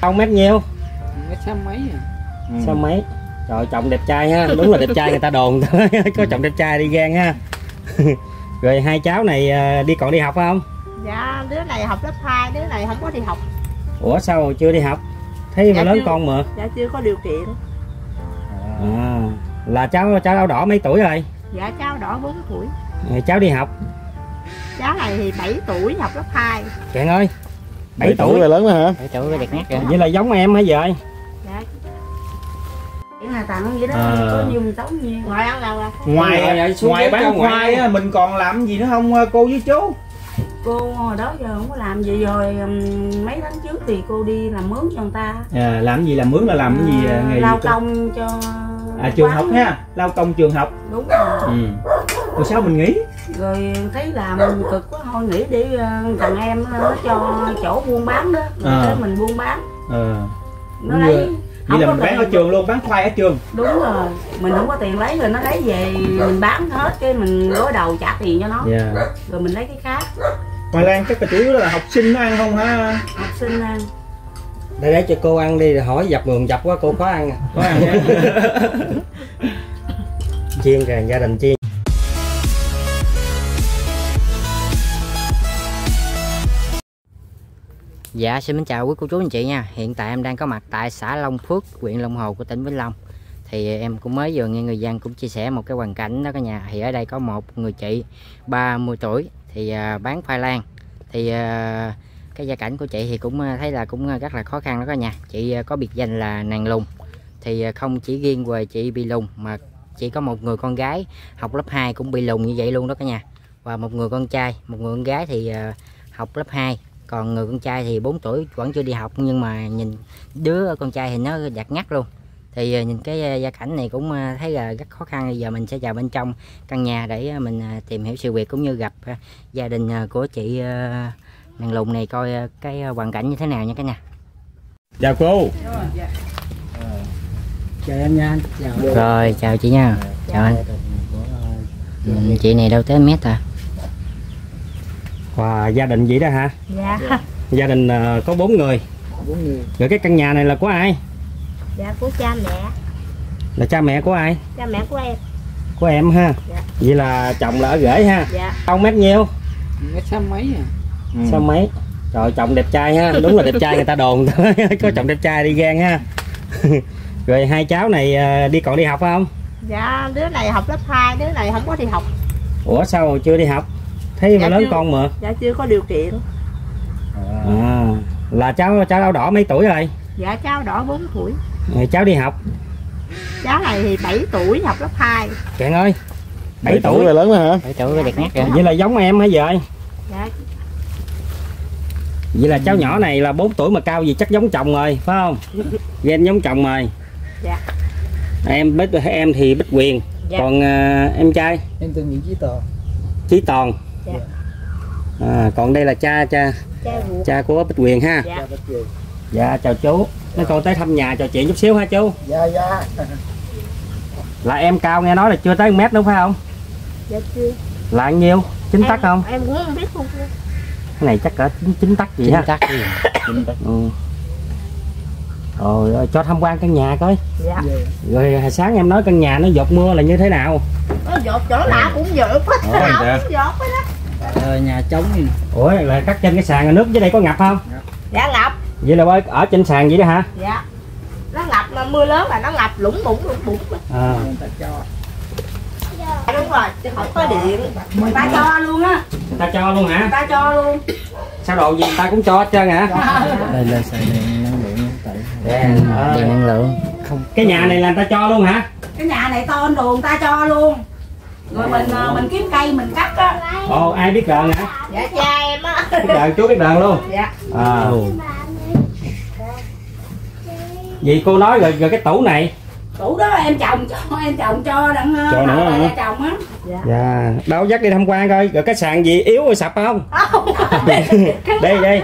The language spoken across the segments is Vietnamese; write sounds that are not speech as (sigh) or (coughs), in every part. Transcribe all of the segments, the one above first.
Cao mét nhiêu? Mét sáu mấy à. Sao mấy? Trời chồng đẹp trai ha, đúng là đẹp trai người ta đồn (laughs) có chồng đẹp trai đi gan ha. (laughs) Rồi hai cháu này à, đi còn đi học không? Dạ, đứa này học lớp 2, đứa này không có đi học. Ủa sao chưa đi học? Thấy mà Dạ lớn chưa. con mà. Dạ chưa có điều kiện. À, là cháu cháu áo đỏ mấy tuổi rồi? Dạ cháu đỏ 4 tuổi. Cháu đi học. Cháu này thì 7 tuổi, học lớp 2. Kẹn ơi. 7 tuổi. là lớn rồi hả? Để chỗ cái đẹp nát kìa. Vậy là giống em hả vậy? Dạ. Là vậy đó, À. có nhiều mình tốn nhiều. Ngoài ăn nào là Ngoài Rồi, rồi, xuống ngoài bán khoai á, mình còn làm gì nữa không cô với chú? cô hồi đó giờ không có làm gì rồi mấy tháng trước thì cô đi làm mướn cho người ta À, làm gì làm mướn là làm cái gì Ờ, nghề gì lao cô? công cho À trường quán. học ha, lao công trường học. đúng rồi Ừ. Rồi sao mình nghĩ? Rồi thấy làm cực quá thôi nghĩ để ờ, thằng em nó cho chỗ buôn bán đó rồi À. tới mình buôn bán Ờ. nó Đúng lấy rồi. không Vậy là mình bán tiền. ở trường luôn, bán khoai ở trường. đúng rồi mình không có tiền lấy rồi nó lấy về mình bán hết cái mình gối đầu trả tiền cho nó Dạ. rồi mình lấy cái khác Khoai lang chắc là chủ yếu là học sinh nó ăn không ha? học sinh ăn Để để cho cô ăn đi, hỏi dập người dập quá cô khó ăn. à. Có ăn nha. (laughs) Chiên kìa, gia đình chiên. Dạ xin kính chào quý cô chú anh chị nha. Hiện tại em đang có mặt tại xã Long Phước, huyện Long Hồ của tỉnh Vĩnh Long. Thì em cũng mới vừa nghe người dân cũng chia sẻ một cái hoàn cảnh đó cả nhà. Thì ở đây có một người chị 30 tuổi thì à, bán khoai lang. Thì à, cái gia cảnh của chị thì cũng à, thấy là cũng rất là khó khăn đó cả nhà. Chị có biệt danh là nàng lùng Thì không chỉ riêng về chị bị lùng mà chỉ có một người con gái học lớp 2 cũng bị lùng như vậy luôn đó cả nhà. Và một người con trai, một người con gái thì học lớp 2 còn người con trai thì 4 tuổi vẫn chưa đi học nhưng mà nhìn đứa con trai thì nó giặt ngắt luôn. Thì à, nhìn cái à, gia cảnh này cũng à, thấy là rất khó khăn. Bây giờ mình sẽ vào bên trong căn nhà để mình tìm hiểu sự việc cũng như gặp gia đình của chị nàng lùng này coi cái hoàn cảnh như thế nào nha cả nhà. Chào cô. Chào em nha. Chào. rồi chào chị nha. Chào anh. Ừ, chị này đâu tới mét à Wow, gia đình vậy đó hả? dạ Gia đình ờ, có bốn người. Rồi cái căn nhà này là của ai? dạ của cha mẹ Là cha mẹ của ai? cha mẹ của em Của em ha. Dạ. Vậy là chồng là ở rể ha. dạ Cao mét nhiêu? mét sáu mấy à Ừ. Sao mấy? Trời chồng đẹp trai ha, đúng là đẹp trai người ta đồn (laughs) có chồng đẹp trai đi gan ha. (laughs) Rồi hai cháu này ờ, đi còn đi học không? dạ đứa này học lớp 2, đứa này không có đi học Ủa sao chưa đi học? Thấy mà Dạ lớn chưa. con mà. dạ chưa có điều kiện À, là cháu cháu áo đỏ mấy tuổi rồi? dạ cháu đỏ 4 tuổi Rồi cháu đi học. cháu này thì 7 tuổi học lớp 2 Kẹn ơi. 7 tuổi. là lớn rồi hả? để chỗ cái đẹp kìa Vậy là giống em hả vậy? dạ Vậy là cháu nhỏ này là 4 tuổi mà cao gì chắc giống chồng rồi, phải không? Ghen giống chồng rồi. Dạ. Em bích em thì Bích Quyền, Dạ. còn à, em trai em tên Nguyễn Chí Toàn Chí Toàn. Dạ. À, còn đây là cha cha cha cha của Bích Quyền ha. dạ Dạ chào chú. Nó con tới thăm nhà trò chuyện chút xíu ha chú. dạ dạ Là em cao nghe nói là chưa tới 1 mét đúng phải không? dạ chưa Là bao nhiêu? Chính tắc không? em cũng không biết luôn Cái này chắc cỡ chín, chín tắc gì chính ha. tắc đi Ừ. Rồi, rồi cho tham quan căn nhà coi. dạ Rồi hồi sáng em nói căn nhà nó dột mưa là như thế nào? nó dột chỗ nào cũng dột hết nào dạ. cũng dột hết á ờ, nhà trống gì Ủa là cắt trên cái sàn nước dưới đây có ngập không? dạ ngập Vậy là ở- ở trên sàn vậy đó hả? dạ nó ngập mà mưa lớn là nó ngập lũng bụng lũng bụng À. Dạ, đúng rồi chứ không có điện người ta cho luôn á Người ta cho luôn hả? người ta cho luôn Sao đồ gì người ta cũng cho hết trơn hả? đây là xài điện năng lượng tại Dạ. Ờ, điện năng lượng Cái nhà này là người ta cho luôn hả? cái nhà này to đường người ta cho luôn rồi mình ờ, mình kiếm cây mình cắt á Ồ ai biết đờn hả? dạ cha em á Biết đờn chú biết đờn luôn. dạ À. Vậy cô nói rồi, rồi cái tủ này tủ đó em chồng cho em chồng cho đặng ờ, Cho nữa hả? chồng á dạ Dạ, đâu dắt đi tham quan coi, rồi cái sàn gì yếu rồi sập không? Không. (laughs) đây đây,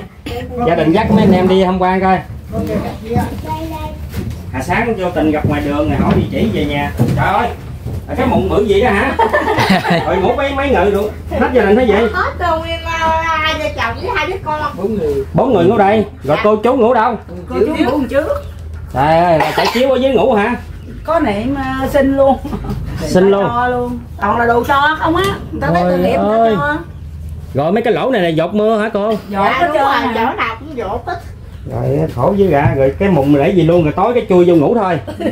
gia đình dắt mấy anh em đi tham quan coi. À sáng vô tình gặp ngoài đường này hỏi địa chỉ về nhà. Trời ơi, À, cái mụn bự gì đó hả? (laughs) Rồi ngủ mấy mấy người luôn. Hết gia đình thấy vậy? Hết luôn nguyên hai vợ chồng với hai đứa con. Bốn người. Bốn người ngủ đây. Rồi cô chú ngủ đâu? Cô chú ngủ trước. Trời ơi là trải chiếu ở dưới ngủ hả? Có niệm uh, xin luôn. (laughs) Xin luôn. Toàn là đồ cho không á. Người ta thấy tôi niệm người ơi. ta cho rồi mấy cái lỗ này là dột mưa hả cô? Dạ, có đúng trơn rồi, à. chỗ nào cũng dỗ tích rồi khổ với gà. Rồi cái mụn để gì luôn rồi tối cái chui vô ngủ thôi (laughs)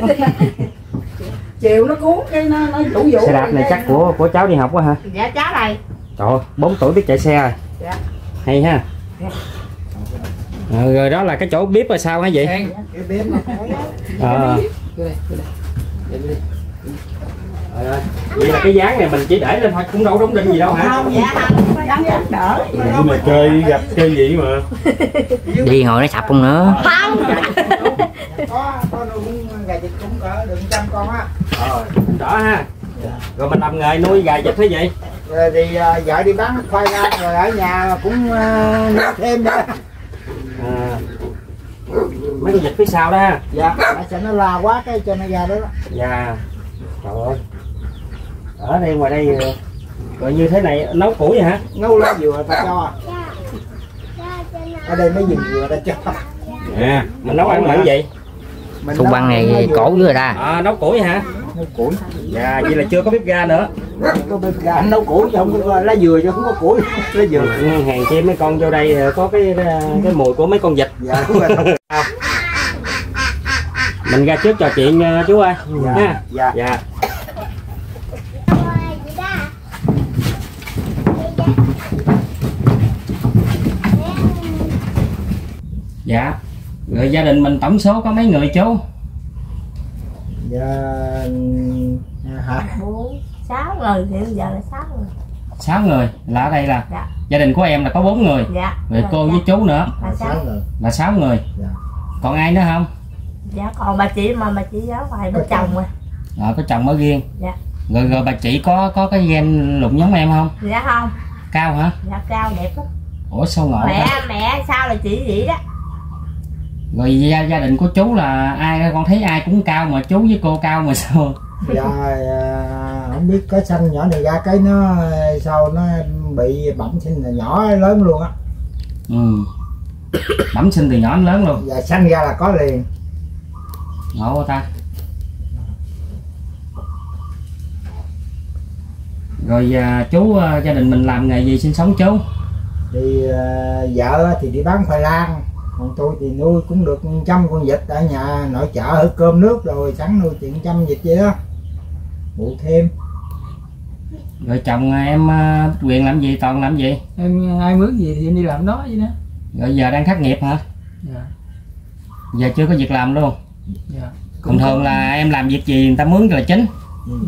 chiều nó cuốn cái nó nó đủ vụ xe đạp này chắc của của cháu đi học quá hả? Dạ cháu này trời ơi, 4 tuổi biết chạy xe rồi. Dạ. hay ha. Dạ. Ờ, rồi đó là cái chỗ bếp là sao hả vậy? Cái bếp Ờ. Vậy là cái dáng này mình chỉ để lên thôi cũng đâu đóng đinh gì đâu hả? Không dạ không. Gắn gắn đỡ. Nhưng mà chơi gặp chơi gì mà. Đi ngồi nó sập không nữa. Không nuôi cũng cỡ được trăm con á. Ờ đó ha. Rồi mình làm nghề nuôi gà vịt thế vậy? Rồi thì à, vợ đi bán khoai lang rồi ở nhà cũng à, nuôi thêm nữa. À, mấy con vịt phía sau đó ha. Dạ tại sao nó la quá cái cho nó ra đó. Dạ. Trời ơi. Ở đây ngoài đây ờ, rồi như thế này nấu củi vậy hả? Nấu lá dừa ta cho. Ở đây mấy vườn dừa ta cho. À mình nấu ăn bằng vậy thu băng này cổ dưới ta. À, nấu củi hả? Nấu củi. Dạ vậy là chưa có bếp ga nữa. Có bếp gà anh nấu củi chứ không có lá dừa chứ không có củi. (laughs) Lá dừa. Ừ, hàng chi mấy con vô đây ờ, có cái cái mùi của mấy con vịt. Dạ đúng rồi. (laughs) Mình ra trước trò chuyện ờ, chú ơi. Dạ, ha. Dạ. dạ. Dạ rồi gia đình mình tổng số có mấy người chú? Dạ hả? Bốn sáu người thì bây giờ là sáu người. Sáu người? Là ở đây là Dạ. gia đình của em là có bốn người. Dạ. Rồi cô với chú nữa. Là sáu sáu người. Là sáu người. Dạ. còn ai nữa không? Dạ còn bà chị mà bà chị giáo ngoài bên chồng. mà. Ờ, có chồng ở riêng. Dạ. rồi rồi bà chị có có cái gen lụng giống em không? Dạ không. Cao hả? Dạ cao đẹp lắm. Ủa sao ngộ mẹ ta? mẹ sao là chị vậy đó rồi gia, gia đình của chú là ai? Con thấy ai cũng cao mà chú với cô cao mà sao? Dạ à, không biết có xanh nhỏ này ra cái nó sau nó bị bẩm sinh là nhỏ lớn luôn á. Ừ. Bẩm sinh từ nhỏ đến lớn luôn. Dạ xanh ra là có liền. Ngộ quá ta? Rồi à, chú à, gia đình mình làm nghề gì sinh sống chú? Thì à, vợ thì đi bán khoai lang còn tôi thì nuôi cũng được trăm con vịt ở nhà nội chợ hở cơm nước rồi sẵn nuôi chuyện trăm vịt vậy đó. Phụ thêm. Rồi chồng em à, quyền làm gì toàn làm gì? Em ai mướn gì thì em đi làm đó vậy đó. Rồi giờ đang thất nghiệp hả? Dạ. Giờ chưa có việc làm luôn. Dạ. Thường thường là em làm việc gì người ta mướn là chính. Ừ.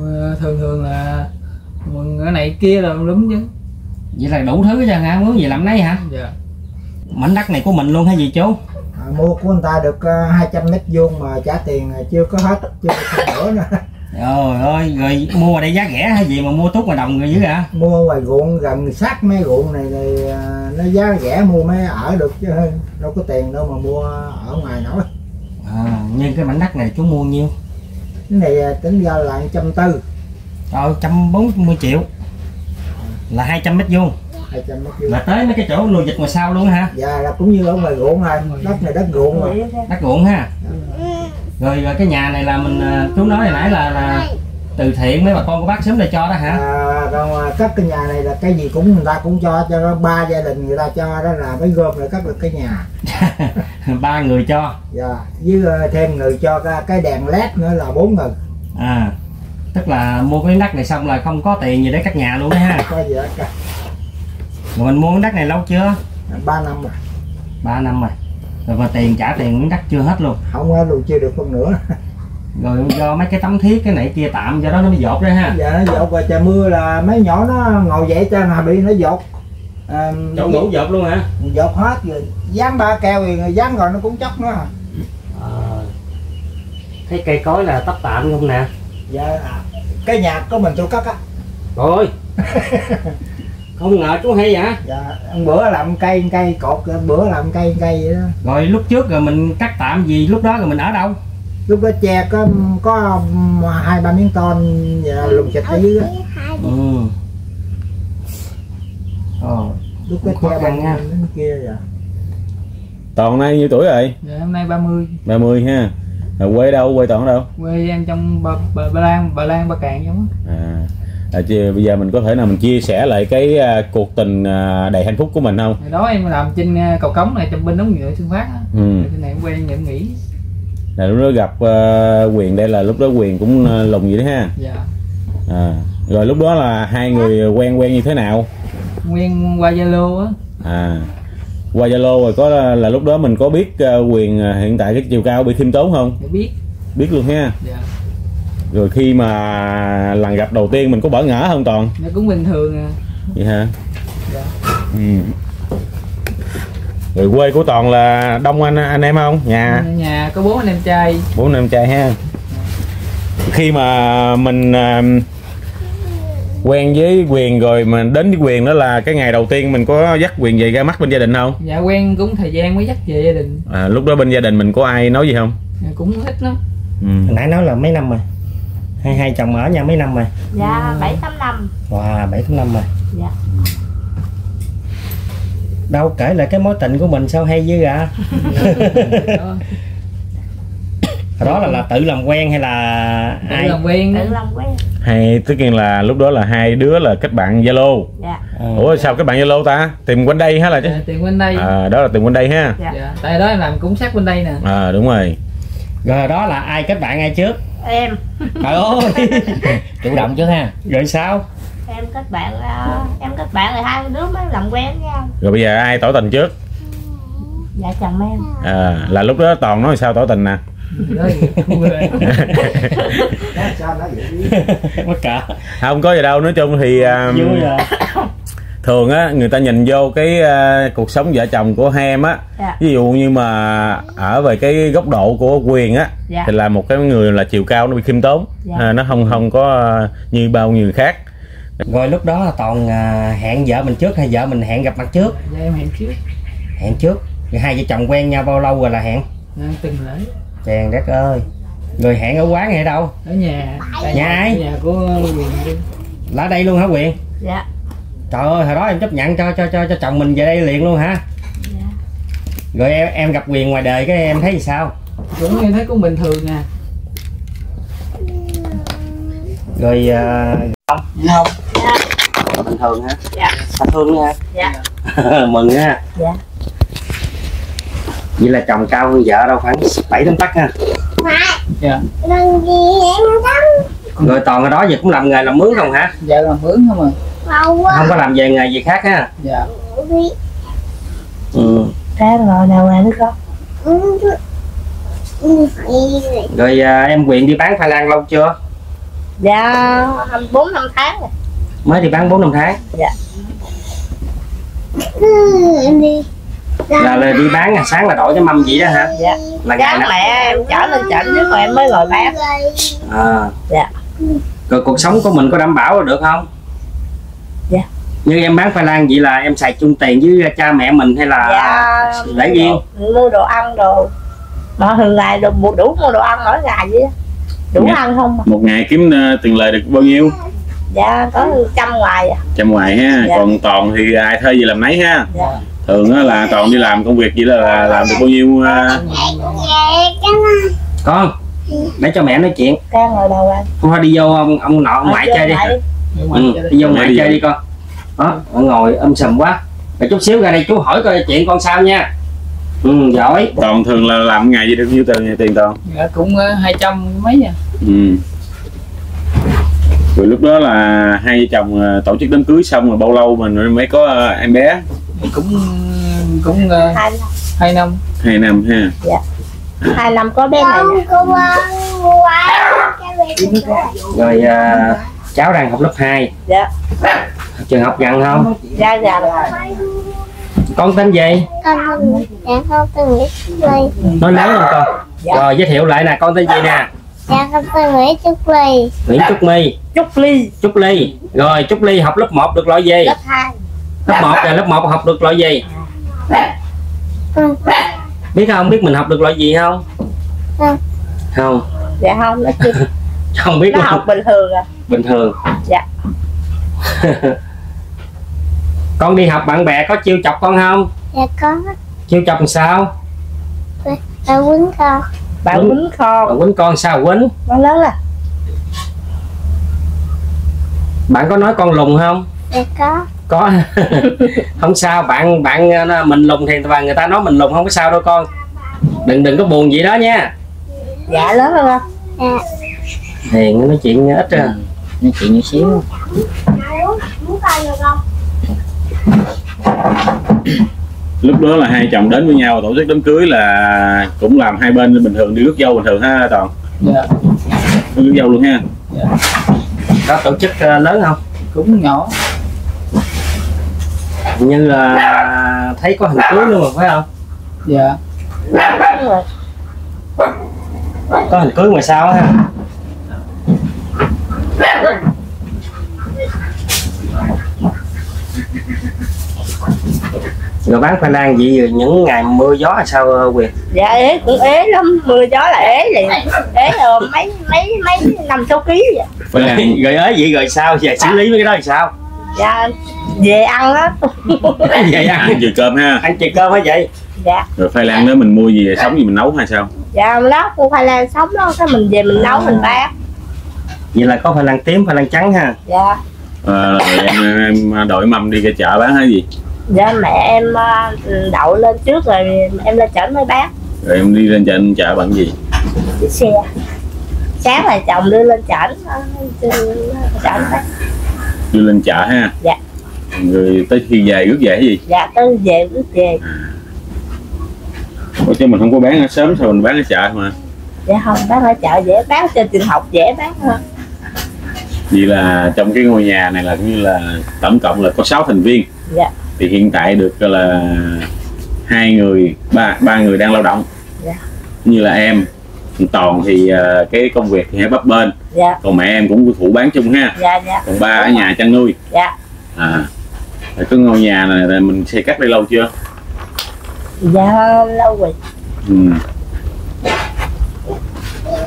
Ờ, thường thường là mừng ở này kia là đúng chứ. Vậy là đủ thứ chứ hả? Mướn gì làm nấy hả? Dạ mảnh đất này của mình luôn hay gì chú? À, mua của người ta được uh, 200 mét vuông mà trả tiền à, chưa có hết chưa có nữa nữa. Trời ơi rồi mua ở đây giá rẻ hay gì mà mua tốt ngoài đồng người dữ hả? Mua ngoài ruộng gần sát mấy ruộng này thì à, nó giá rẻ mua mới ở được chứ đâu có tiền đâu mà mua ở ngoài nổi. À, nhưng cái mảnh đất này chú mua nhiêu? Cái này à, tính ra là trăm tư. Rồi trăm bốn mươi triệu. Là 200 mét vuông là tới mấy cái chỗ nuôi vịt ngoài sau luôn hả? Dạ là cũng như ở ngoài ruộng rồi đất này đất ruộng rồi đất ruộng ha. Rồi rồi cái nhà này là mình à, chú nói hồi nãy là là từ thiện mấy bà con của bác sớm này cho đó hả? À, à, cất cái nhà này là cái gì cũng người ta cũng cho cho ba gia đình người ta cho đó là mới gom lại cất được cái nhà. (laughs) Ba người cho. Dạ với à, thêm người cho cái, đèn led nữa là bốn người. À tức là mua cái đất này xong là không có tiền gì để cắt nhà luôn ha. Có gì hết cả rồi mình mua cái đất này lâu chưa? Ba năm rồi. 3 năm rồi. Rồi mà tiền trả tiền miếng đất chưa hết luôn? Không có luôn chưa được con nữa. (laughs) Rồi do mấy cái tấm thiết cái này kia tạm do đó nó mới dột ra ha. Dạ nó dột rồi trời mưa là mấy nhỏ nó ngồi dậy cho là bị nó dột. À, dột ngủ dột luôn hả? dột hết rồi. Dán ba keo thì dán rồi nó cũng chóc nữa. À. Ờ. thấy cây cối là tấp tạm không nè. Dạ à, cái nhà có mình tôi cất á. Rồi (laughs) không ngờ chú hay vậy? Dạ ăn bữa làm cây cây cột bữa làm cây cây vậy đó. Rồi lúc trước rồi mình cắt tạm gì lúc đó rồi mình ở đâu? Lúc đó che có có hai ba miếng ton và lùng xịt ở dưới á. ừ. Ồ, lúc đó che bằng nha. kia rồi. Toàn nay nhiêu tuổi rồi? Dạ, hôm nay 30 30 ha. Quê đâu quê toàn ở đâu? Quê em trong bà, bà, bà Lan bà Lan Ba Cạn giống á. à, à chứ bây giờ mình có thể nào mình chia sẻ lại cái à, cuộc tình à, đầy hạnh phúc của mình không? Hồi đó em làm trên à, cầu cống này trong bên ống nhựa Xuân Phát á. Ừ. Rồi này em quen em nghỉ. Là lúc đó gặp à, quyền đây là lúc đó quyền cũng à, lùng vậy đó ha? Dạ. À, rồi lúc đó là hai người quen quen như thế nào? Quen qua Zalo á. À qua zalo rồi có là lúc đó mình có biết à, quyền à, hiện tại cái chiều cao bị khiêm tốn không? Để biết. Biết luôn ha? Dạ rồi khi mà lần gặp đầu tiên mình có bỡ ngỡ không toàn? Nó cũng bình thường à. Vậy hả? Dạ. ừ. rồi quê của toàn là đông anh anh em không? Nhà? Nhà có bốn anh em trai. Bốn anh em trai ha. Khi mà mình à, quen với quyền rồi mà đến với quyền đó là cái ngày đầu tiên mình có dắt quyền về ra mắt bên gia đình không? Dạ quen cũng thời gian mới dắt về gia đình. À, lúc đó bên gia đình mình có ai nói gì không? Dạ, cũng thích lắm. Ừ. hồi nãy nói là mấy năm rồi hai hai chồng ở nhau mấy năm rồi? Dạ bảy tám năm. Wow bảy tám năm rồi. Dạ. đâu kể lại cái mối tình của mình sao hay dữ à (laughs) đó là là tự làm quen hay là tự ai? làm quen. Tự làm quen. Hay tất nhiên là lúc đó là hai đứa là kết bạn zalo. Dạ. Ờ. ủa sao kết bạn zalo ta? Tìm quanh đây hả là chứ? Dạ, tiền bên đây. À, đó là tìm quanh đây ha. Dạ dạ. Tại đó em làm cũng sát bên đây nè. À, đúng rồi. Rồi đó là ai kết bạn ai trước em. Trời ơi. (laughs) Chủ động trước ha? Rồi sao? Em kết bạn ờ, em kết bạn rồi hai đứa mới làm quen với nhau rồi bây giờ ai tỏ tình trước? Dạ chồng em. À, là lúc đó toàn nói sao tỏ tình nè. (laughs) Mất cả. Không có gì đâu nói chung thì à, vui rồi (coughs) thường á người ta nhìn vô cái à, cuộc sống vợ chồng của hai em á Dạ. ví dụ như mà ở về cái góc độ của quyền á Dạ. thì là một cái người là chiều cao nó bị khiêm tốn Dạ. à, nó không không có à, như bao nhiêu người khác. Rồi lúc đó là toàn hẹn vợ mình trước hay vợ mình hẹn gặp mặt trước? Dạ em hẹn trước. Hẹn trước. Rồi hai vợ chồng quen nhau bao lâu rồi là hẹn? Dạ, từng lễ. Chàng đất ơi. Rồi hẹn ở quán hay đâu? Ở nhà. Tại Nhà ai? nhà của quyền ở đây luôn hả quyền? Dạ trời ơi hồi đó em chấp nhận cho cho cho cho chồng mình về đây liền luôn hả? Dạ. Rồi em em gặp quyền ngoài đời cái em thấy sao? Cũng em thấy cũng bình thường à rồi à, không bình thường hả? Dạ. Anh thương nữa hả dạ. (laughs) Mừng ha Dạ. vậy là chồng cao hơn vợ đâu khoảng bảy tấm tắc ha. Dạ. Rồi toàn ở đó giờ cũng làm nghề làm mướn không hả? Dạ làm mướn không à không có làm về nghề gì khác ha? Dạ. Ừ. ra ngồi nào mà đứa con rồi à, em quyền đi bán khoai lang lâu chưa? Dạ bốn năm tháng rồi. Mới đi bán bốn năm tháng. Dạ. là, là đi bán à, sáng là đổi cái mâm vậy đó hả? Dạ. Là ngày sáng nào? mẹ em chở lên chợ trước rồi em mới ngồi bán. À. Dạ. rồi cuộc sống của mình có đảm bảo được không? Dạ. Như em bán khoai lang vậy là em xài chung tiền với cha mẹ mình hay là dạ để riêng mua đồ ăn đồ. Mà thường ngày đồ mua đủ mua đồ ăn mỗi ngày vậy đủ Dạ. ăn không? Một ngày kiếm ờ, tiền lời được bao nhiêu? Dạ có trăm ngoài à. trăm ngoài ha. Dạ. còn toàn thì ai thuê gì làm nấy ha? Dạ. Thường á là toàn đi làm công việc vậy là, là làm được bao nhiêu ờ, con để cho mẹ nói chuyện. Ca ngồi đầu anh. Con đi vô ông ông nọ ông ngoại chơi đi. ừ, đi vô ngoại chơi đi con đó ngồi âm sầm quá. Rồi chút xíu ra đây chú hỏi coi chuyện con sao nha. Ừ giỏi. Toàn thường là làm ngày gì được nhiêu tiền tiền toàn? Dạ cũng ờ, hai trăm mấy à ừ. rồi lúc đó là hai vợ chồng ờ, tổ chức đám cưới xong rồi bao lâu mình mới có ờ, em bé? Cũng cũng ờ, hai hai năm. Hai năm ha. Hai năm có bé này nè. Rồi à, cháu đang học lớp 2 dạ trường học gần không? Ra ra con tên gì? Nói lớn hơn con. Rồi giới thiệu lại nè con tên gì nè? Nguyễn Trúc My Trúc Ly Trúc Ly rồi Trúc Ly học lớp 1 được loại gì? Lớp hai. Lớp 1 là lớp 1 học được loại gì? Biết không? Biết mình học được loại gì không? Không. Dạ không. Nó (laughs) chưa không biết nó luôn. học bình thường à. Bình thường. Dạ. (laughs) con đi học bạn bè có chiêu chọc con không? Dạ có. Chiêu chọc làm sao? Ba quýnh con. Bạn quýnh? kho bạn quýnh con sao quýnh? Nó lớn à? Bạn có nói con lùn không? Dạ có. Có. (laughs) Không sao bạn bạn ờ, mình lùn thì và người ta nói mình lùn không có sao đâu con. Đừng đừng có buồn gì đó nha. Dạ lớn hơn không? Dạ. Hiền nó nói chuyện ít ra nói chuyện chút xíu muốn coi được không lúc đó là hai chồng đến với nhau tổ chức đám cưới là cũng làm hai bên bình thường đi rước dâu bình thường ha toàn? Dạ. Rước dâu luôn ha? Có tổ chức ờ, lớn không? Cũng nhỏ. Như là thấy có hình cưới luôn mà phải không? Dạ. Rồi. có hình cưới ngoài sau ha rồi bán khoai lang gì những ngày mưa gió là sao ờ, quyền dạ ế cũng ế lắm mưa gió là ế liền ế rồi mấy mấy mấy năm sáu ký vậy làm rồi ới vậy rồi sao giờ xử lý mấy cái đó thì sao dạ về ăn á vậy ăn ăn vừa cơm ha ăn chè cơm hả vậy dạ rồi khoai lang đó mình mua gì sống gì mình nấu hay sao dạ đó cô khoai lang sống đó cái mình về mình nấu mình bán vậy là có khoai lang tím khoai lang trắng ha dạ Ờ, rồi em, em đội mâm đi ra chợ bán hay gì dạ mẹ em ờ, đậu lên trước rồi em lên chợ mới bán rồi em đi lên chợ chợ bằng gì? Chiếc xe. Sáng là chồng đưa lên chợ ờ, chợ đi lên chợ ha? Dạ. rồi tới khi về rước về cái gì? Dạ tới về cứ về. Ủa chứ mình không có bán ở sớm sao mình bán ở chợ mà? Dạ không bán ở chợ dễ bán trên trường học dễ bán hơn. Vậy là trong cái ngôi nhà này là như là tổng cộng là có 6 thành viên. Dạ. Thì hiện tại được là hai người ba ba người đang lao động. Dạ. như là em toàn thì ờ, cái công việc thì hay bấp bên dạ. Còn mẹ em cũng phụ bán chung ha. Dạ dạ. Còn ba ở nhà chăn nuôi. Dạ. À. Rồi cái ngôi nhà này là mình xây cắt đây lâu chưa? Dạ lâu rồi. Ừ.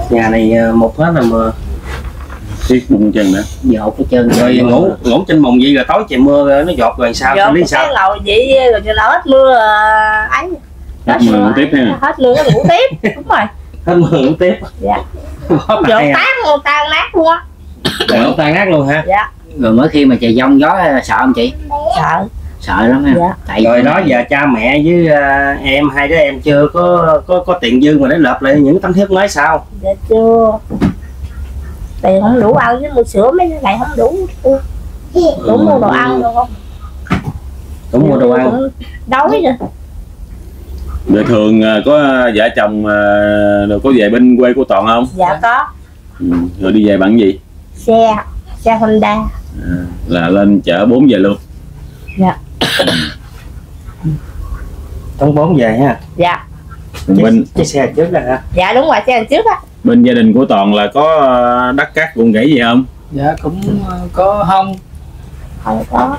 nhà này ờ, một hết là mưa tiếc bung chân đó dột cái chân rồi. Ngủ ngủ trên mùng gì rồi tối trời mưa rồi nó giọt rồi sao Giờ xử lý cái sao? ngồi vậy rồi cho nó hết mưa ờ, ấy. Hết mưa ngủ tiếp ha. Hết mưa ngủ tiếp đúng rồi. Hết mưa ngủ tiếp. Dạ. Phải à? tán tan nát luôn á nó tan nát luôn ha dạ. Rồi mỗi khi mà trời giông gió sợ không chị? Sợ. Sợ lắm ha. Dạ. tại rồi đó giờ cha mẹ với ờ, em hai đứa em chưa có có có tiền dư mà để lợp lại những tấm thiếp mới sao? Dạ chưa tiền không đủ ăn với mua sữa mấy cái này không đủ. Đủ mua đồ ăn đâu không? Cũng mua đồ ăn. Đói rồi Rồi thường ờ, có vợ chồng ờ, rồi có về bên quê của Toàn không? dạ có. Ừ. Rồi đi về bằng gì? xe xe honda. À, là lên chợ 4 giờ luôn. dạ. Tống bốn về ha? Dạ. Bên chiếc xe trước là hả? Dạ đúng rồi xe trước á bên gia đình của Toàn là có ờ, đất cát ruộng rẫy gì không? dạ cũng ờ, có hông không có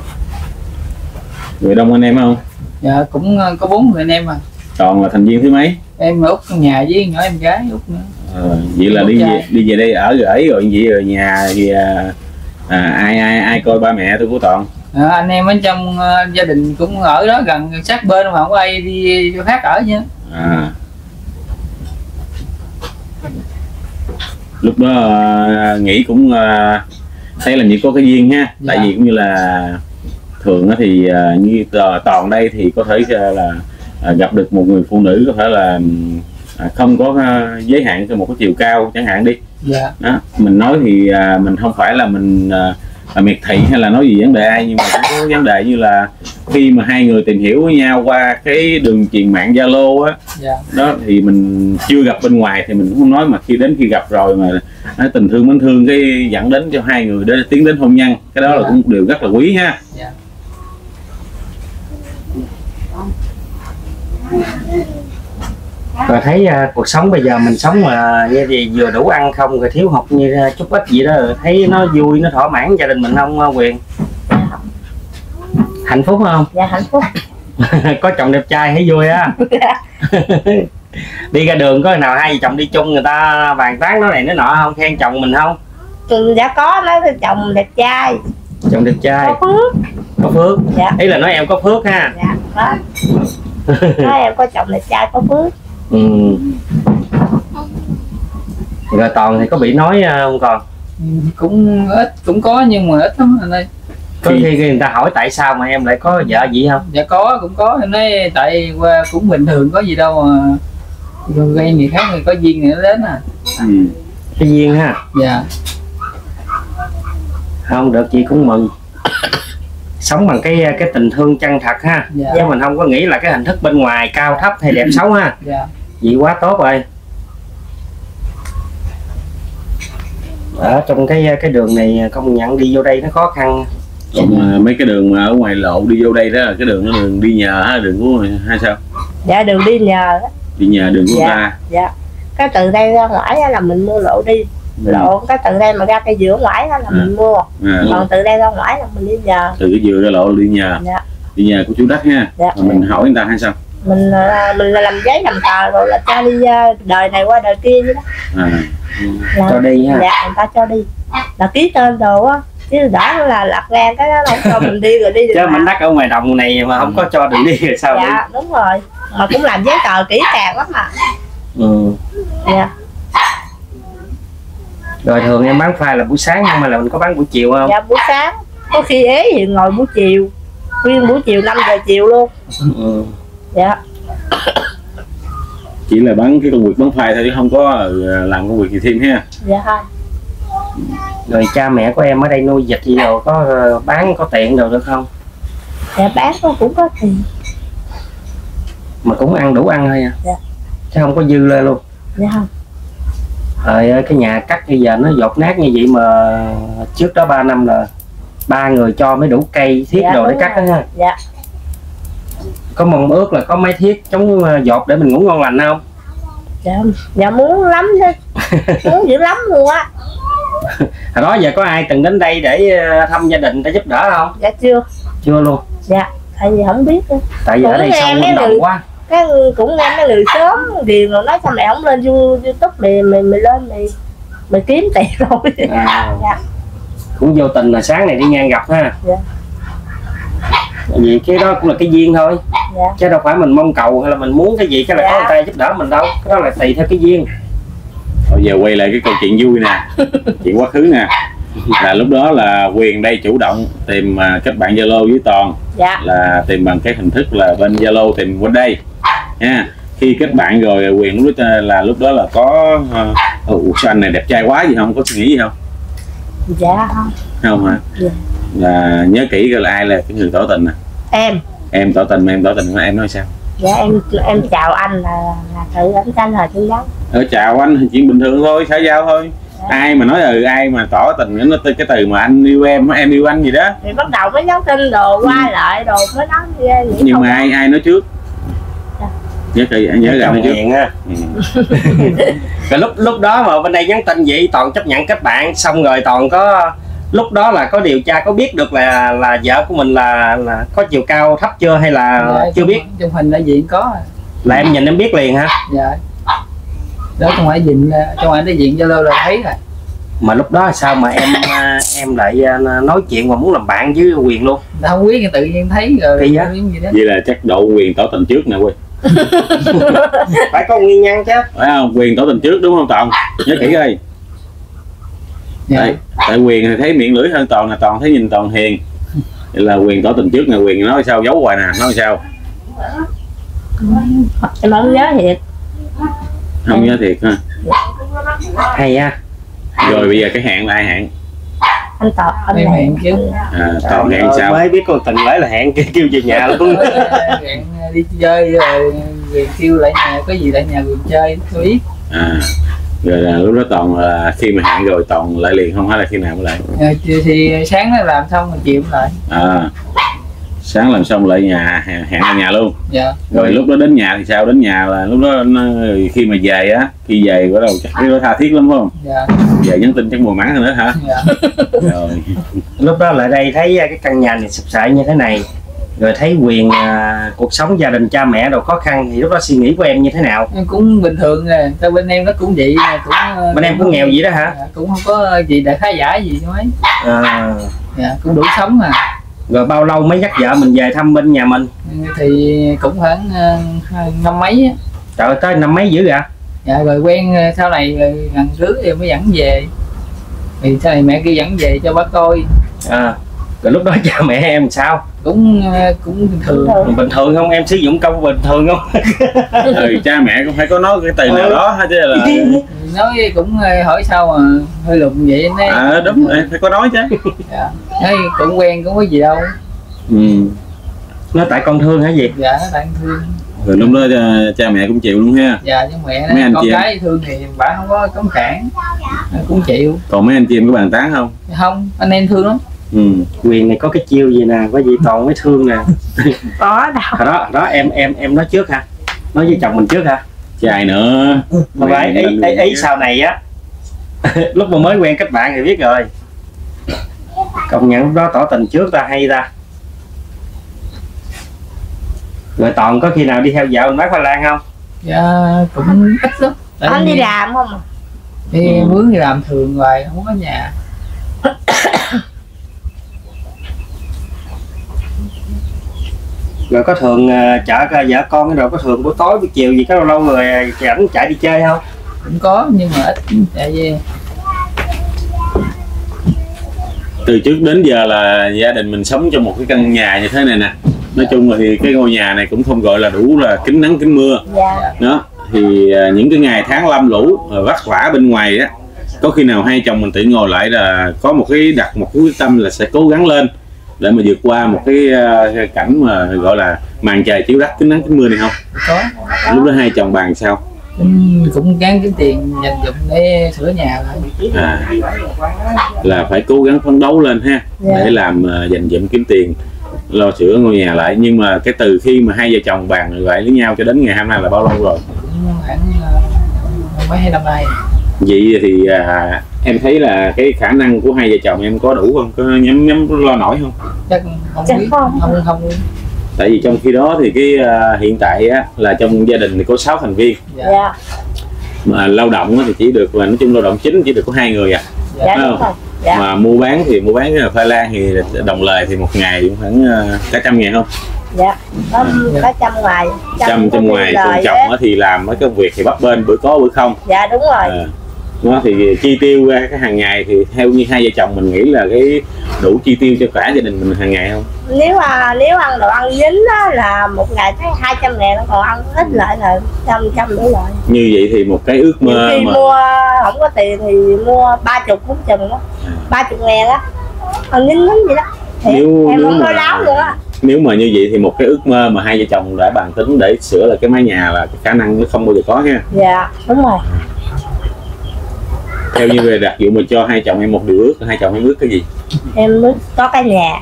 Người đông anh em không? dạ cũng ờ, có bốn người anh em à Toàn là thành viên thứ mấy? em ở út trong nhà với nhỏ em gái út nữa Ờ, vậy là đi về, đi về đây ở gửi rồi vậy rồi nhà thì à, à, ai ai ai coi ba mẹ tôi của Toàn? à, anh em ở trong ờ, gia đình cũng ở đó gần sát bên mà không có ai đi chỗ khác ở chứ À. Lúc đó à, nghĩ cũng à, thấy làm gì có cái duyên ha. Dạ. Tại vì cũng như là thường thì à, như toàn đây thì có thể là gặp được một người phụ nữ có thể là à, không có giới hạn cho một cái chiều cao chẳng hạn đi dạ đó mình nói thì mình không phải là mình à, miệt thị hay là nói gì vấn đề ai nhưng mà cũng có vấn đề như là khi mà hai người tìm hiểu với nhau qua cái đường truyền mạng zalo á dạ. đó thì mình chưa gặp bên ngoài thì mình cũng không nói mà khi đến khi gặp rồi mà à, tình thương mến thương cái dẫn đến cho hai người đến tiến đến hôn nhân cái đó là cũng một điều rất là quý ha. Dạ rồi thấy à, cuộc sống bây giờ mình sống mà như gì vừa đủ ăn không rồi thiếu học như à, chút ít gì đó thấy nó vui nó thỏa mãn gia đình mình không à, quyền hạnh phúc không? Dạ hạnh phúc. (laughs) Có chồng đẹp trai thấy vui á? (laughs) Đi ra đường có nào hai vợ chồng đi chung người ta bàn tán nói này nói nọ không? Khen chồng mình không? Ừ, dạ có nói chồng đẹp trai. Chồng đẹp trai. Có phước. Có phước? Dạ. Ý là nói em có phước ha? Dạ có. Nói em có chồng đẹp trai có phước ừ. rồi toàn thì có bị nói ờ, không còn cũng ít cũng có nhưng mà ít lắm anh ơi. Có khi người ta hỏi tại sao mà em lại có vợ vậy không? Dạ có cũng có. Em nói tại qua cũng bình thường có gì đâu mà gây người khác người có duyên nữa đến à. Ừ. cái duyên ha? Dạ. Không được chị cũng mừng. Sống bằng cái cái tình thương chân thật ha. Dạ. Chứ mình không có nghĩ là cái hình thức bên ngoài cao thấp hay đẹp xấu ha. Dạ vậy quá tốt rồi. Ở trong cái cái đường này công nhận đi vô đây nó khó khăn. Còn à, mấy cái đường mà ở ngoài lộ đi vô đây đó là cái đường nó đường đi nhờ ha đường của hay sao? Dạ đường đi nhờ đó. đi nhờ đường của Dạ. ta. dạ. Cái từ đây ra ngoài á là mình mua lộ đi. Lộ cái từ đây mà ra cây dừa ngoài á là Ừ. mình mua. À, còn từ đây ra ngoài là mình đi nhờ. Từ cái dừa ra lộ đi nhờ. Dạ. Đi nhờ của chú đất ha. Dạ. Rồi mình hỏi người ta hay sao mình là, mình là làm giấy làm tờ rồi là cho đi ờ, đời này qua đời kia vậy đó. À, là, cho đi ha. dạ người ta cho đi. Là ký tên đồ á chứ đã là lặt ngang cái đó không cho mình đi rồi đi chứ được mảnh đất ở ngoài đồng này mà không có cho đường đi rồi sao đi? dạ đúng rồi. Mà cũng làm giấy tờ kỹ càng lắm mà. Ừ. dạ. Rồi thường em bán khoai là buổi sáng nhưng mà là mình có bán buổi chiều không? Dạ buổi sáng. Có khi ế thì ngồi buổi chiều. Nguyên buổi chiều 5 giờ chiều luôn. Ừ. dạ. Chỉ là bán cái công việc bán phai thôi chứ không có ờ, làm công việc gì thêm ha. Dạ. Rồi cha mẹ của em ở đây nuôi vịt gì đồ có ờ, bán có tiện đồ được không? Dạ bán nó cũng có tiền. Mà cũng ăn đủ ăn thôi à? Dạ. chứ không có dư lên luôn. Dạ không. Rồi ờ, cái nhà cắt bây giờ nó dột nát như vậy mà trước đó 3 năm là ba người cho mới đủ cây thiết Dạ, đồ để cắt đó rồi. ha. Dạ có mong ước là có mấy thiết chống ờ, dột để mình ngủ ngon lành không? Dạ dạ muốn lắm chứ. (laughs) Muốn dữ lắm luôn á. (laughs) Hồi đó giờ có ai từng đến đây để ờ, thăm gia đình để giúp đỡ không? Dạ chưa. Chưa luôn. Dạ tại vì không biết nữa. tại vì ở Cũng đây nghe sâu mấy vận động quá. cái cũng nghe mấy người sớm điền rồi nói sao mày không lên You- youtube mày mày mày lên mày mày kiếm tiền rồi. À, (laughs) dạ. Cũng vô tình là sáng này đi ngang gặp ha. Dạ. Vì cái đó cũng là cái duyên thôi. Dạ. Chứ đâu phải mình mong cầu hay là mình muốn cái gì cái là Dạ. có người ta giúp đỡ mình đâu. Cái đó là tùy theo cái duyên. Bây giờ quay lại cái câu chuyện vui nè. (laughs) Chuyện quá khứ nè. Là lúc đó là quyền đây chủ động tìm à, kết bạn zalo với toàn. Dạ. Là tìm bằng cái hình thức là bên zalo tìm bên đây. Nha khi kết bạn rồi quyền lúc đó là lúc đó là có ủa sao anh này đẹp trai quá gì không có suy nghĩ gì không? Dạ. Không không hả? Dạ. Là nhớ kỹ coi là ai là cái người tỏ tình nè em. Em tỏ tình mà em tỏ tình em nói sao? Dạ em em chào anh là là tự ảnh xanh là tin nhắn ở chào anh thì chuyện bình thường thôi xã giao thôi. Ai mà nói ừ ai mà tỏ tình nó tới cái từ mà anh yêu em em yêu anh gì đó. Thì bắt đầu mới nhắn tin đồ qua lại đồ mới nói như vậy nhưng mà ai ai nói trước? Dạ. nhớ kỹ nhớ nói trước. miệng á. Ừ. (laughs) rồi lúc lúc đó mà bên đây nhắn tin vậy toàn chấp nhận kết bạn xong rồi toàn có lúc đó là có điều tra có biết được là là vợ của mình là là có chiều cao thấp chưa hay là Dạ, chưa trong- biết? trong hình đại diện có. Là em nhìn em biết liền hả? Dạ. Đó trong hải diện trong hải đại diện zalo là thấy rồi. Mà lúc đó sao mà em (laughs) à, em lại à, nói chuyện mà muốn làm bạn với quyền luôn? Không biết tự nhiên thấy rồi gì đó. Vậy là chắc độ quyền tỏ tình trước nè quê (laughs) phải có nguyên nhân chứ. Phải không? Quyền tỏ tình trước đúng không toàn nhớ kỹ coi dạ. tại, tại quyền thì thấy miệng lưỡi hơn toàn là toàn thấy nhìn toàn hiền. Vậy là quyền tỏ tình trước nè quyền nói sao giấu hoài nè nói sao? Em không nhớ thiệt. Không nhớ thiệt ha. Hay á. Rồi bây giờ cái hẹn là ai hẹn anh tọt anh em hẹn chứ. À, toàn hẹn sao? mới biết con tình lấy là hẹn kêu kêu về nhà luôn. (laughs) Hẹn đi chơi rồi quyền kêu lại nhà có gì lại nhà quyền chơi tôi biết. À rồi là lúc đó toàn là khi mà hẹn rồi toàn lại liền không hay là khi nào mới lại. Ờ, thì, thì sáng nó làm xong rồi chiều lại. À sáng làm xong lại nhà hẹn, hẹn ở nhà luôn. Dạ. Rồi lúc đó đến nhà thì sao? Đến nhà là lúc đó nó, khi mà về á khi về bắt đầu chắc đó tha thiết lắm phải không? Dạ. Về nhắn tin chắc mùa mắn hơn nữa hả? Dạ. (laughs) Rồi. Lúc đó lại đây thấy cái căn nhà này sụp sệ như thế này rồi thấy quyền à, cuộc sống gia đình cha mẹ đồ khó khăn thì lúc đó suy nghĩ của em như thế nào? Em cũng bình thường nè tại bên em nó cũng vậy nè cũng bên em cũng nghèo vậy đó hả? Dạ, cũng không có gì đại khá giả gì mấy à, dạ, cũng đủ sống à rồi bao lâu mới dắt vợ mình về thăm bên nhà mình? Thì cũng khoảng hai- năm mấy á. trời ơi, tới năm mấy dữ à dạ rồi quen sau này rồi gần cưới thì mới dẫn về. Thì sau này mẹ kia dẫn về cho bác coi. À, rồi lúc đó (laughs) cha mẹ em sao cũng ờ, cũng bình thường. Bình thường. Không? Em sử dụng câu bình thường không? (laughs) Ừ, cha mẹ cũng phải có nói cái từ nào đó hết chứ là (laughs) nói cũng ờ, hỏi sao mà hơi lùn vậy em. Nói à, đúng rồi phải có nói chứ. (laughs) Dạ. nói cũng quen cũng có gì đâu. Ừ. nó tại con thương hả gì dạ nó đang thương. Rồi lúc đó cha, cha mẹ cũng chịu luôn ha. Dạ chứ mẹ Mấy anh con chị cái thương thì bà không có cấm cản. Nó cũng chịu. Còn mấy anh chị em có bàn tán không? Không anh em thương lắm ừ. quyền này có cái chiêu gì nè có gì toàn mới thương nè. (laughs) Có đâu hồi đó đó em em em nói trước ha nói với chồng mình trước ha trai nữa? Không phải ý, ý, ý sau này á (laughs) lúc mà mới quen kết bạn thì biết rồi. Công nhận lúc đó tỏ tình trước ta hay ta. Rồi toàn có khi nào đi theo vợ mình bán khoai lang không? Dạ cũng ít lắm. Anh đi làm không? đi mướn đi làm thường hoài không có nhà rồi có thường uh, chở cả vợ con cái rồi có thường buổi tối buổi chiều gì có lâu lâu rồi rảnh chạy đi chơi không? Cũng có nhưng mà ít tại vì từ trước đến giờ là gia đình mình sống trong một cái căn nhà như thế này nè. Nói chung là thì cái ngôi nhà này cũng không gọi là đủ là kính nắng kính mưa. Dạ. Đó thì à, những cái ngày tháng lâm lũ à, vất vả bên ngoài á có khi nào hai chồng mình tự ngồi lại là có một cái đặt một cái quyết tâm là sẽ cố gắng lên để mà vượt qua một cái, à, cái cảnh mà gọi là màn trời chiếu đất kính nắng kính mưa này không? Có. Lúc đó hai chồng bàn sao? Cũng, cũng gắng kiếm tiền dành dụm để sửa nhà lại. À, là phải cố gắng phấn đấu lên ha Dạ. để làm à, dành dụm kiếm tiền lo sửa ngôi nhà lại. Nhưng mà cái từ khi mà hai vợ chồng bàn lại với nhau cho đến ngày hôm nay là bao lâu rồi? Cũng khoảng ờ, mấy hai năm nay. Vậy thì à, em thấy là cái khả năng của hai vợ chồng em có đủ không? Có nhắm nhắm lo nổi không? Chắc không Chắc biết không. không không tại vì trong khi đó thì cái à, hiện tại á, là trong gia đình thì có 6 thành viên. Dạ. Dạ. Mà lao động á thì chỉ được là nói chung lao động chính chỉ được có hai người à. Dạ Phải đúng không? rồi. Dạ. Mà mua bán thì mua bán cái khoai lang thì đồng lời thì một ngày cũng khoảng à, cả trăm ngàn không? Dạ. Có có trăm ngoài. Trăm có trăm ngoài còn chồng á. thì làm mấy công việc thì bấp bên bữa có bữa không? Dạ đúng rồi. À, nó thì chi tiêu ra cái hàng ngày thì theo như hai vợ chồng mình nghĩ là cái đủ chi tiêu cho cả gia đình mình hàng ngày không? Nếu mà nếu ăn đồ ăn dính á là một ngày tới hai trăm ngàn còn ăn ít lại là trăm trăm đủ lại như vậy thì một cái ước nhiều mơ khi mà mua không có tiền thì mua ba chục cũng chừng á ba chục ngàn á ăn dính dính vậy đó. Thiệt, Nếu- em nếu không mà- láo á. nếu mà như vậy thì một cái ước mơ mà hai vợ chồng đã bàn tính để sửa lại cái mái nhà là cái khả năng nó không bao giờ có ha. Dạ đúng rồi theo như về đặt dụ mà cho hai chồng em một điều ước hai chồng em ước cái gì? Em mới có cái nhà.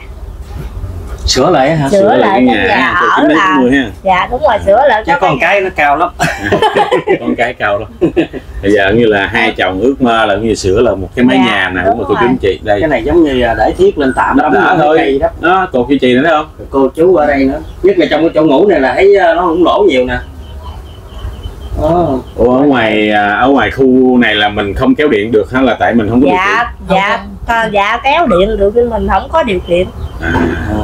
Sửa lại hả? Sửa lại cái cái nhà. nhà ở là- ha. Dạ đúng rồi sửa lại chứ có con cái nó cao lắm. (laughs) Con cái cao lắm. Bây giờ như là hai chồng ước mơ là như sửa là một cái mái Dạ, nhà nào đúng mà cô chú rồi. anh chị đây. Cái này giống như là để thiết lên tạm lên thôi. đó. Đó còn kiên trì nữa thấy không? Rồi cô chú ở đây nữa. Nhất là trong cái chỗ ngủ này là thấy ờ, nó cũng lỗ nhiều nè. Đó. Ủa, ở ngoài à, ở ngoài khu này là mình không kéo điện được hay là tại mình không có điều dạ kiện? dạ con- dạ kéo điện được nhưng mình không có điều kiện. À,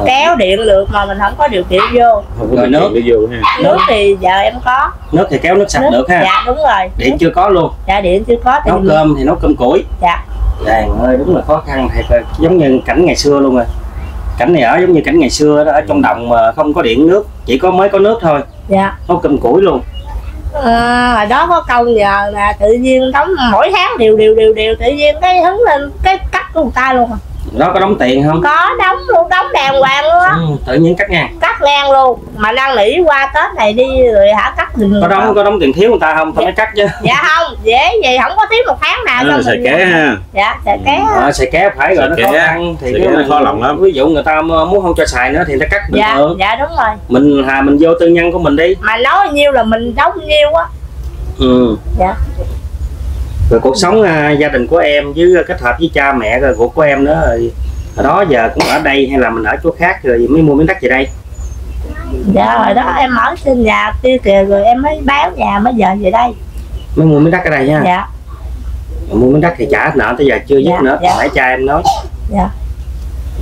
kéo điện được mà mình không có điều kiện vô. Không có Rồi điều nước. để vô ha. Nước thì giờ em có. Nước thì kéo nước sạch nước được ha. dạ đúng rồi. Điện chưa có luôn. Dạ điện chưa có thì nấu cơm thì nấu cơm củi. Dạ. Trời ơi đúng là khó khăn thiệt là giống như cảnh ngày xưa luôn rồi. Cảnh này ở giống như cảnh ngày xưa đó ở trong đồng mà không có điện nước chỉ có mới có nước thôi. Dạ. Nấu cơm củi luôn à, hồi đó có công nhờ là tự nhiên đóng mỗi tháng đều đều đều đều tự nhiên cái hứng lên cái cắt của người ta luôn à đó có đóng tiền không? Có đóng luôn đóng đàng hoàng luôn á. Ừ, tự nhiên cắt ngang cắt ngang luôn mà đang nghĩ qua tết này đi rồi hả cắt giùm có đóng có đóng tiền thiếu người ta không? Tao mới cắt chứ. Dạ không dễ vậy không có thiếu một tháng nào à, cho xài mình ké ha. Dạ xài ké à, xài ké phải rồi nó Xài khó ké. khăn. Thì cái nó mình- khó lòng lắm. ví dụ người ta muốn không cho xài nữa thì ta cắt bình dạ thường dạ đúng rồi. Mình hà mình vô tư nhân của mình đi. Mà nói nhiêu là mình đóng nhiêu á. Ừ. Dạ. Rồi cuộc sống à, gia đình của em với kết hợp với cha mẹ rồi của của em nữa rồi hồi đó giờ cũng ở đây hay là mình ở chỗ khác rồi mới mua miếng đất về đây? Dạ hồi đó em ở trên nhà kia kìa rồi em mới bán nhà mới dời về đây. Mới mua miếng đất ở đây nha dạ. Mua miếng đất thì trả nợ tới giờ chưa dứt Dạ, nữa dạ. phải cha em nói. Dạ.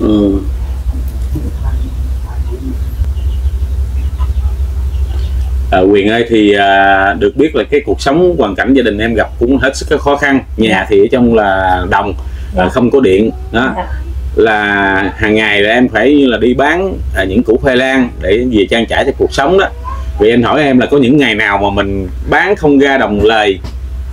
Ừ. À, Quyền ơi thì à, được biết là cái cuộc sống hoàn cảnh gia đình em gặp cũng hết sức khó khăn nhà Dạ. thì ở trong là đồng Dạ. à, không có điện đó Dạ. là hàng ngày là em phải như là đi bán à, những củ khoai lang để về trang trải cho cuộc sống đó vì anh hỏi em là có những ngày nào mà mình bán không ra đồng lời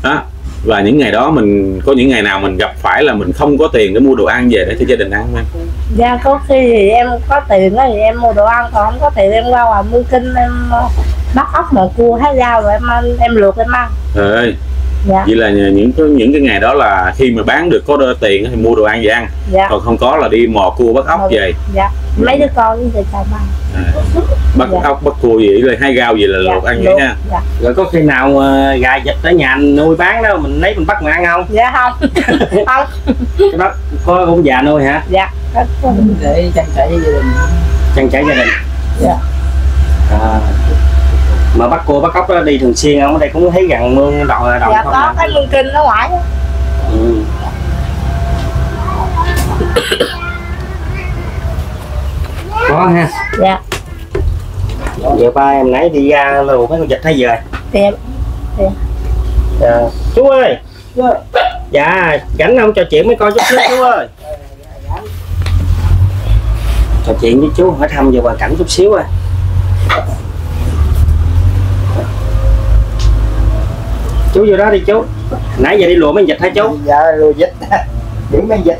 đó và những ngày đó mình có những ngày nào mình gặp phải là mình không có tiền để mua đồ ăn về để cho gia đình ăn không dạ có khi thì em có tiền đó thì em mua đồ ăn còn không có tiền em qua ngoài mua kinh em ờ, bắt ốc mà cua thái rau rồi em em luộc em ăn. Ơi. Dạ. Vậy là những những cái ngày đó là khi mà bán được có đôi tiền thì mua đồ ăn về ăn. Dạ. Còn không có là đi mò cua bắt ốc về. dạ mấy đứa con với chồng ăn à, bắt Dạ. ốc bắt cua gì rồi hay rau gì là dạ luộc ăn vậy nha. dạ. Rồi có khi nào ờ, gà vịt ở nhà nuôi bán đó mình lấy mình bắt mình ăn không? Dạ không. (laughs) Không. Cái đó có ông già nuôi hả? Dạ để trang trải với gia đình. Trang trải gia đình. Dạ. à, mà bắt cua bắt ốc đó đi thường xuyên không? Ở đây cũng thấy gần mương đậu đậu dạ không có cái mương kinh ở ngoài ừ. (coughs) có ha. Dạ. Giờ ba em nãy đi ra lù mấy con vịt hay về tiệm dạ. chú ơi. Dạ. Rảnh không? Trò chuyện mấy con chút xíu chú ơi. Trò chuyện với chú hỏi thăm về hoàn cảnh chút xíu à. Chú vô đó đi chú. Nãy giờ đi lùa mấy con vịt hả chú? Dạ rồi dịch điểm mấy dịch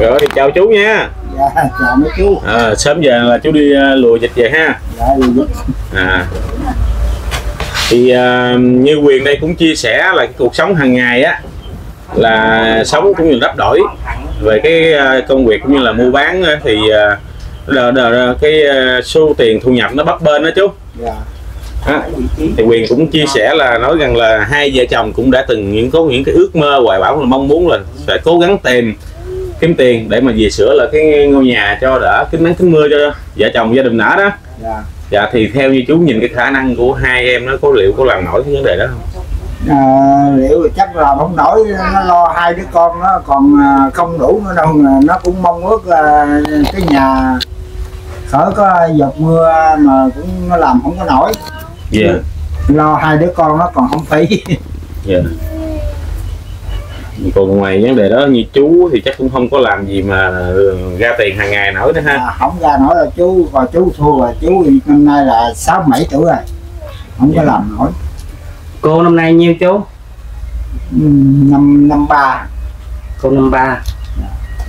rồi chào chú nha. Dạ chào mấy chú. À, sớm giờ là chú đi uh, lùa dịch về ha. Dạ dịch. À. Thì à, như quyền đây cũng chia sẻ là cái cuộc sống hàng ngày á là sống cũng như đắp đổi. Về cái à, công việc cũng như là mua bán thì à, đờ, đờ, đờ, cái à, số tiền thu nhập nó bấp bênh đó chú. Dạ Đó. thì quyền cũng chia sẻ là nói rằng là hai vợ chồng cũng đã từng những có những cái ước mơ hoài bão là mong muốn là sẽ cố gắng tìm kiếm tiền để mà về sửa lại cái ngôi nhà cho đỡ kính nắng kính mưa cho vợ chồng gia đình ở đó. Dạ. Dạ thì theo như chú nhìn cái khả năng của hai em nó có liệu có làm nổi cái vấn đề đó không? À, liệu thì chắc là không nổi nó lo hai đứa con nó còn à, không đủ nữa đâu nó cũng mong ước là cái nhà khỏi có giọt mưa mà cũng nó làm không có nổi dạ. Lo hai đứa con nó còn không phí. Dạ. Còn ngoài vấn đề đó như chú thì chắc cũng không có làm gì mà ừ, ra tiền hàng ngày nổi nữa ha. À, không ra nổi là chú. Và chú thua rồi. Chú năm nay là sáu bảy tuổi rồi. Không có Dạ. làm nổi. Cô năm nay nhiêu chú? Ừ, năm năm ba. Cô năm ba.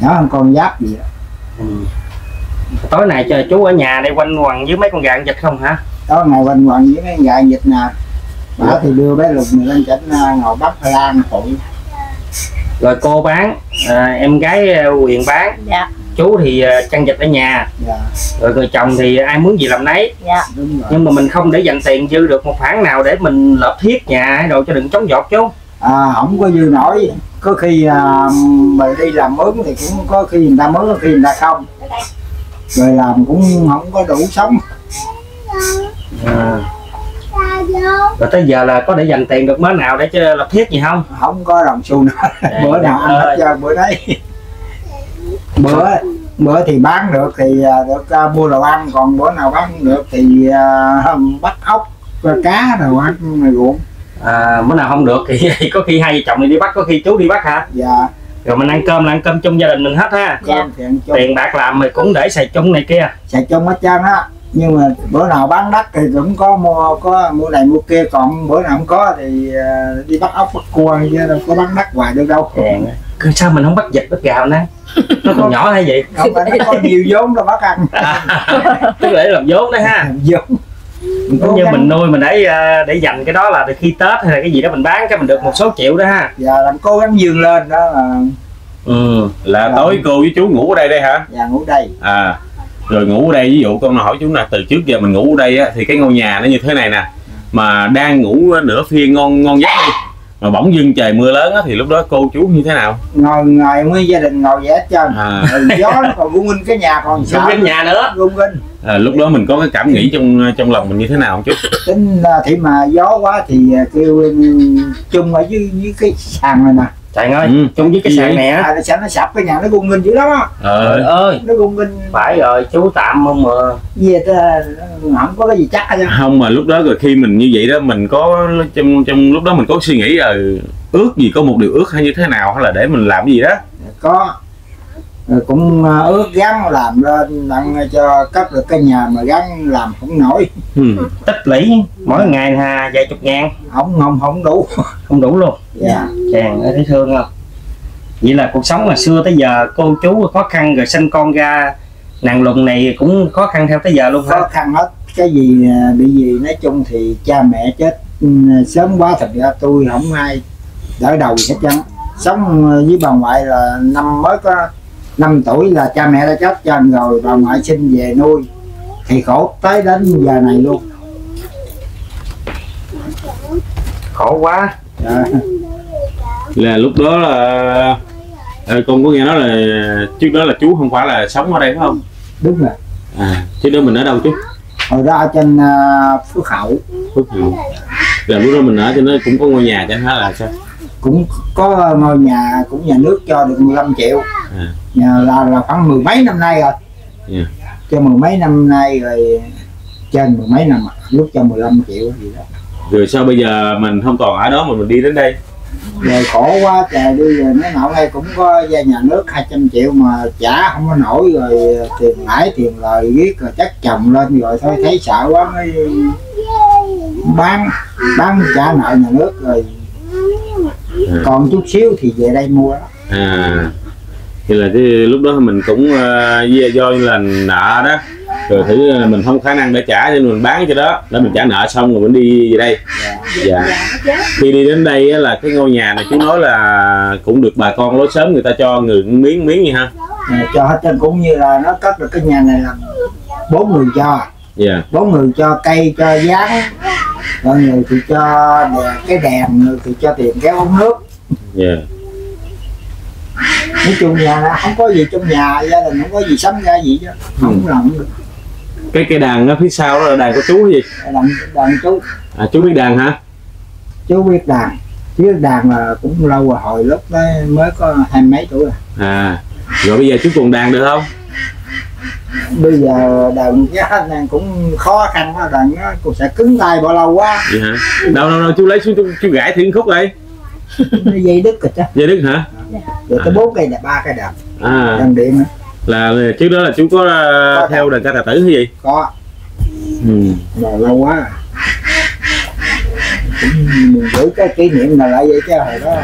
Nhỏ hơn con giáp gì đó. ừ. tối nay chờ chú ở nhà đây quanh quần với mấy con gà vịt không hả đó ngày quanh quẩn với mấy gà dịch nè. Bà thì đưa bé lục này lên chảnh à, ngồi bắt lan phụ. Rồi cô bán à, em gái à, quyền bán. Dạ. Chú thì à, chăn vịt ở nhà. Dạ. Rồi người chồng thì ai muốn gì làm nấy. Dạ. Nhưng mà mình không để dành tiền dư được một khoản nào để mình lợp thiết nhà hay đồ cho đừng chống giọt chú. À, không có dư nổi. Có khi à, mà đi làm mướn thì cũng có khi người ta mướn có khi người ta không. Rồi làm cũng không có đủ sống à. rồi tới giờ là có để dành tiền được mớ nào để cho lập thiết gì không? Không có đồng xu nữa. Bữa nào ăn hết cho bữa đấy. Bữa bữa thì bán được thì à, được à, mua đồ ăn còn bữa nào bán không được thì à, bắt ốc và cá đồ ăn này ruộng. À, bữa nào không được thì, thì (laughs) có khi hai vợ chồng đi bắt có khi chú đi bắt hả? Dạ. Rồi mình ăn cơm là ăn cơm chung gia đình mình hết ha. Cơm thì chung. Tiền bạc làm mình cũng để xài chung này kia. Xài chung hết trơn á nhưng mà bữa nào bán đất thì cũng có mua có mua này mua kia còn bữa nào không có thì à, đi bắt ốc bắt cua chứ đâu có bán đất hoài được đâu. Cứ sao mình không bắt vịt bắt gà nè? Nó còn nhỏ hay vậy? Không phải nó có nhiều vốn đâu bắt ăn tức là để làm vốn đó ha. Vốn. Cũng như mình nuôi mình để ờ, để dành cái đó là từ khi tết hay là cái gì đó mình bán cái mình được một số triệu đó ha. Giờ làm cố gắng vươn lên đó là ừ là Dạ. tối cô với chú ngủ ở đây đây hả? Nhà ngủ đây. À rồi ngủ ở đây ví dụ con hỏi chú là từ trước giờ mình ngủ ở đây á thì cái ngôi nhà nó như thế này nè mà đang ngủ nửa phiên ngon ngon giấc đi mà bỗng dưng trời mưa lớn á thì lúc đó cô chú như thế nào? Ngồi ngồi nguyên gia đình ngồi hết trơn. À, gió nó còn rung rinh cái nhà còn Không sợ đến nhà nữa. Rung rinh. À, lúc đó mình có cái cảm nghĩ trong trong lòng mình như thế nào không chú? Tính là thì mà gió quá thì à, kêu em chung ở dưới dưới cái sàn này nè trời ơi Ừ. chung với cái sàn này á? À, nó sẽ nó sập cái nhà nó rung rinh dữ lắm á. Trời ơi. nó rung rinh phải rồi chú tạm không mà. Ta? Không có cái gì chắc hết không mà lúc đó rồi khi mình như vậy đó mình có trong trong lúc đó mình có suy nghĩ là ước gì có một điều ước hay như thế nào hay là để mình làm cái gì đó? Có rồi cũng à, ước gắn làm lên đặng cho cất được cái nhà mà gắn làm không nổi. Ừ. tích lũy mỗi ngày ha vài chục ngàn. Không không không đủ. Không đủ luôn. Dạ. Chàng thấy thương không? Vậy là cuộc sống mà xưa tới giờ cô chú khó khăn rồi sinh con ra nàng lùng này cũng khó khăn theo tới giờ luôn khó khăn hết. Cái gì à, bị gì nói chung thì cha mẹ chết ừ, sớm quá thật ra tôi không ai đỡ đầu hết trơn. Sống với bà ngoại là năm mới có 5 tuổi là cha mẹ đã chết trơn rồi bà ngoại sinh về nuôi. Thì khổ tới đến giờ này luôn. Khổ quá. Dạ. là lúc đó là ờ, con có nghe nói là trước đó là chú không phải là sống ở đây phải không? Đúng rồi. À trước đó mình ở đâu chú hồi đó ở trên à, phước hậu. Phước Hậu. Là lúc đó mình ở trên đó cũng có ngôi nhà chứ hả là sao? Cũng có ngôi nhà cũng nhà nước cho được 15 triệu. À. là là khoảng mười mấy năm nay rồi Dạ. cho mười mấy năm nay rồi trên mười mấy năm lúc cho 15 triệu gì đó rồi sao bây giờ mình không còn ở đó mà mình đi đến đây rồi khổ quá trời đi rồi nó nọ đây cũng có gia nhà nước 200 triệu mà trả không có nổi rồi tiền lãi tiền lời viết rồi chắc chồng lên rồi thôi thấy sợ quá mới bán bán trả nợ nhà nước rồi À. còn chút xíu thì về đây mua đó. à thì là cái lúc đó mình cũng uh, do, như là nợ đó. Rồi thử ờ, mình không khả năng để trả nên mình bán cho đó. Để mình trả nợ xong rồi mình đi về đây. Dạ. Khi đi đến đây là cái ngôi nhà này chú nói là cũng được bà con lối sớm người ta cho người miếng miếng gì ha? À, cho hết trơn. Cũng như là nó cất được cái nhà này là bốn người cho. Dạ. Bốn người cho cây cho dán rồi người thì cho đè, cái đèn người thì cho tiền kéo ống nước. Dạ nói chung nhà là không có gì trong nhà gia đình không có gì sắm ra gì chứ. Không Ừ. làm được. Cái cái đàn ở phía sau đó là đàn của chú gì? Đàn, đàn chú. À, chú biết đàn hả? Chú biết đàn. Chú biết đàn là cũng lâu rồi hồi lúc đó mới có hai mấy tuổi rồi à rồi bây giờ chú còn đàn được không? Bây giờ đàn cái này cũng khó khăn quá đàn nó cũng sẽ cứng tay bao lâu quá. Vậy hả? Đâu đâu đâu chú lấy xuống chú, chú gãi thiên khúc đây dây đứt rồi dây đức hả? Rồi tới bốn cây là ba cây đàn à. Đàn điện nữa là trước đó là chú có uh, theo đàn ca tài tử hay gì? Có. Ừ. rồi lâu quá. Mình giữ cái kỷ niệm là lại vậy chứ hồi đó.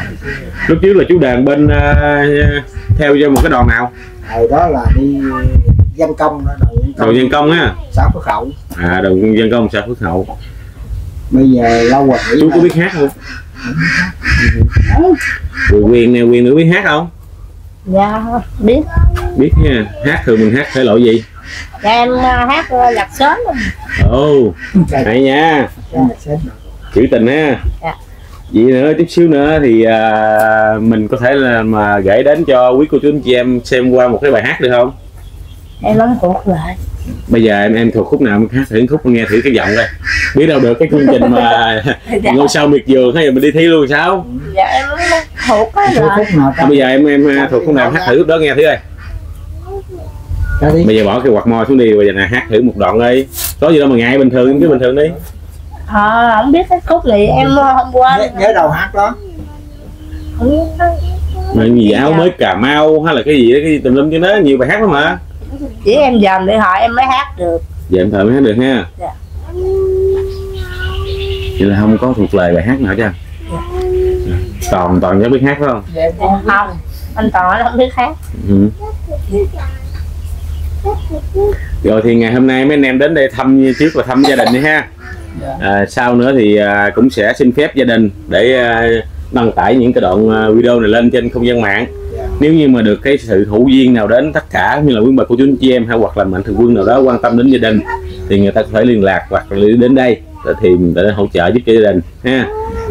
Lúc trước là chú đàn bên uh, theo cho một cái đoàn nào? Hồi đó là đi dân công đó dân đầu công dân công á? Xã phước hậu. À đầu dân công xã phước hậu. Bây giờ lâu rồi. Chú có biết hát không rồi quyền nè quyền nữa biết hát không? Dạ biết. Biết nha. Hát thường mình hát thể loại gì? Dạ em ờ, hát ờ, lạc sớm ồ hay nha. Sẽ- chữ tình ha. Dạ. vậy nữa chút xíu nữa thì à, mình có thể là mà gửi đến cho quý cô chú anh chị em xem qua một cái bài hát được không? Em không thuộc lại bây giờ em em thuộc khúc nào em hát thử khúc nghe thử cái giọng đây biết đâu được cái chương trình mà (laughs) dạ, ngôi sao miệt vườn hay là mình đi thi luôn sao? Dạ em không thuộc á cái rồi khúc nào à, bây giờ em em à, thuộc khúc nào em hát thử lúc đó nghe thử đi bây giờ bỏ cái quạt mò xuống đi bây giờ nè hát thử một đoạn đi. Có gì đâu mà ngại bình thường cứ bình thường đi. Ờ không biết cái khúc này em ờ, hôm qua nhớ, nhớ đầu hát đó. Mà gì áo mới cà mau hay là cái gì đó cái gì tùm lum cho nó nhiều bài hát lắm mà chỉ em dòm điện thoại em mới hát được giờ em thợ mới hát được ha Dạ. vậy là không có thuộc lời bài hát nào chứ toàn toàn nhớ biết hát phải không Dạ, không anh toàn nó không biết hát ừ. rồi thì ngày hôm nay mấy anh em đến đây thăm trước là thăm gia đình đi ha Dạ. à, sau nữa thì à, cũng sẽ xin phép gia đình để à, đăng tải những cái đoạn à, video này lên trên không gian mạng Dạ. Nếu như mà được cái sự hữu duyên nào đến tất cả như là quý bà cô chú anh chị em hay hoặc là mạnh thường quân nào đó quan tâm đến gia đình thì người ta có thể liên lạc hoặc là đến đây thì để hỗ trợ giúp cho gia đình ha.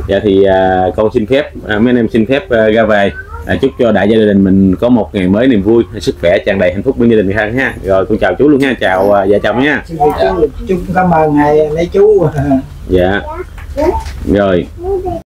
Dạ thì à, con xin phép à, mấy anh em xin phép à, ra về. À, chúc cho đại gia đình mình có một ngày mới niềm vui sức khỏe tràn đầy hạnh phúc bên gia đình thân ha. Rồi con chào chú luôn ha. Chào à, vợ chồng nha. Chú, chú, chú cảm ơn hai mấy chú. Dạ. Rồi